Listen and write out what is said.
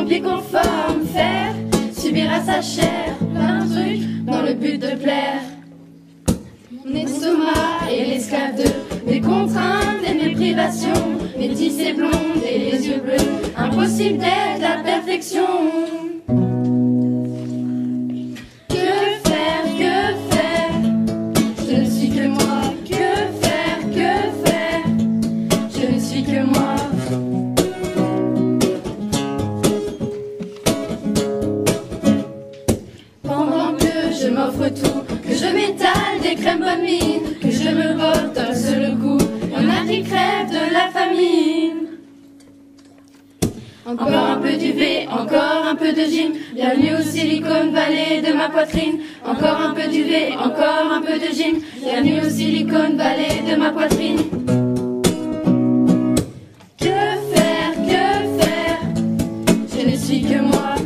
Rempli conforme, faire subir à sa chair plein de dans le but de plaire. Mon estomac est l'esclave de mes contraintes et mes privations, métissée blonde et les yeux bleus, impossible d'être la perfection. Que faire, que faire? Je ne suis que moi. que je m'étale des crèmes bonne mine, que je me botoxe le goût, On a qui crèvent de la famine. Encore un peu du V, encore un peu de gym, bienvenue au Silicon Valley de ma poitrine. Encore un peu du V, encore un peu de gym, bienvenue au Silicon Valley de ma poitrine. Que faire, que faire? Je ne suis que moi,